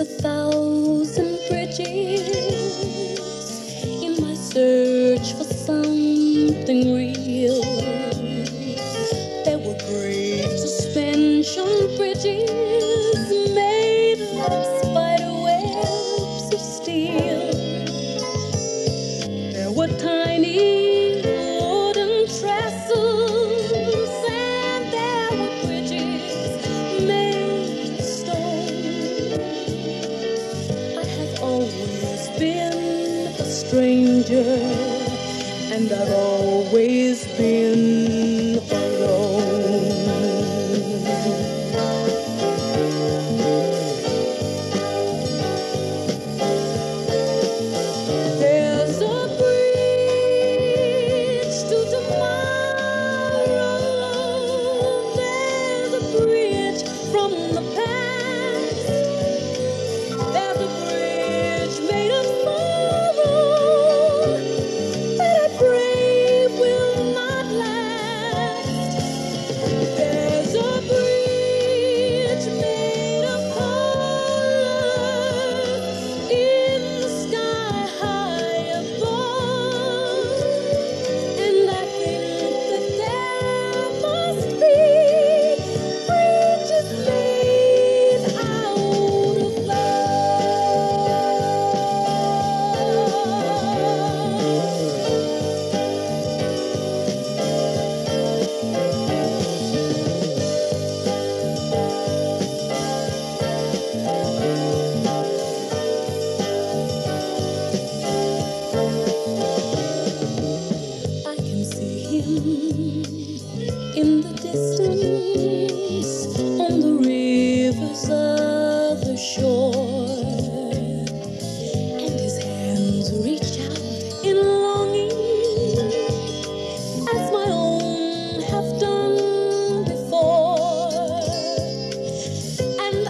a thousand bridges in my search for something real. stranger, and I've always been.